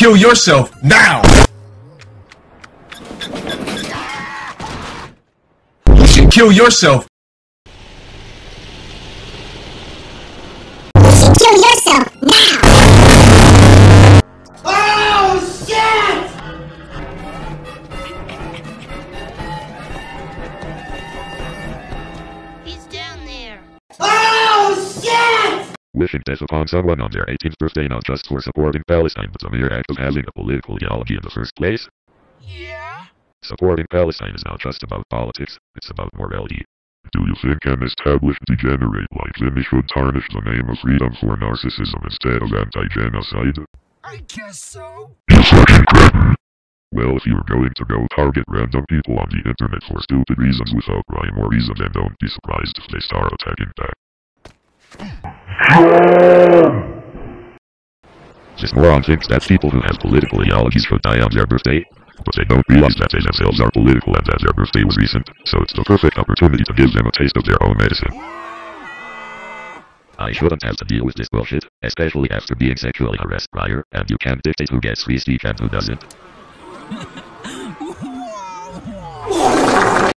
kill yourself now! You should kill yourself Wishing death upon someone on their 18th birthday not just for supporting Palestine but a mere act of having a political ideology in the first place? Yeah? Supporting Palestine is not just about politics, it's about morality. Do you think an established degenerate like Jimmy should tarnish the name of freedom for narcissism instead of anti-genocide? I guess so. You fucking cretin! Well, if you're going to go target random people on the internet for stupid reasons without rhyme or reason, then don't be surprised if they start attacking back. This moron thinks that people who have political ideologies should die on their birthday, but they don't realize that they themselves are political and that their birthday was recent, so it's the perfect opportunity to give them a taste of their own medicine. I shouldn't have to deal with this bullshit, especially after being sexually harassed prior, and you can't dictate who gets free speech and who doesn't.